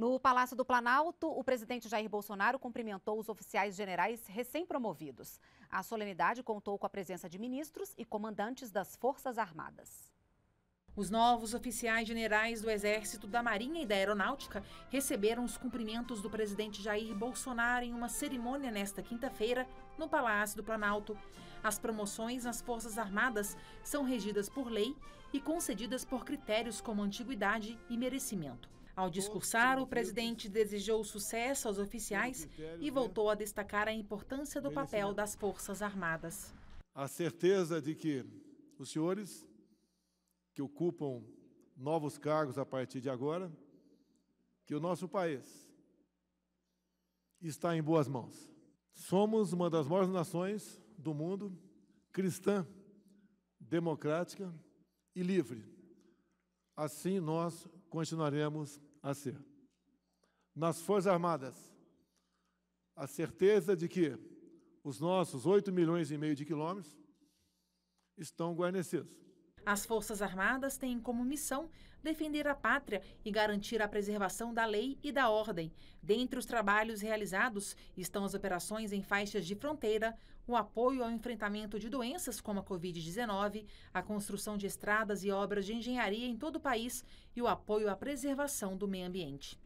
No Palácio do Planalto, o presidente Jair Bolsonaro cumprimentou os oficiais generais recém-promovidos. A solenidade contou com a presença de ministros e comandantes das Forças Armadas. Os novos oficiais generais do Exército, da Marinha e da Aeronáutica receberam os cumprimentos do presidente Jair Bolsonaro em uma cerimônia nesta quinta-feira no Palácio do Planalto. As promoções nas Forças Armadas são regidas por lei e concedidas por critérios como antiguidade e merecimento. Ao discursar, o presidente desejou sucesso aos oficiais e voltou a destacar a importância do papel das Forças Armadas. A certeza de que os senhores que ocupam novos cargos a partir de agora, que o nosso país está em boas mãos. Somos uma das maiores nações do mundo, cristã, democrática e livre. Assim nós continuaremos a ser. Nas Forças Armadas, a certeza de que os nossos 8 milhões e meio de quilômetros estão guarnecidos. As Forças Armadas têm como missão defender a pátria e garantir a preservação da lei e da ordem. Dentre os trabalhos realizados estão as operações em faixas de fronteira, o apoio ao enfrentamento de doenças como a Covid-19, a construção de estradas e obras de engenharia em todo o país e o apoio à preservação do meio ambiente.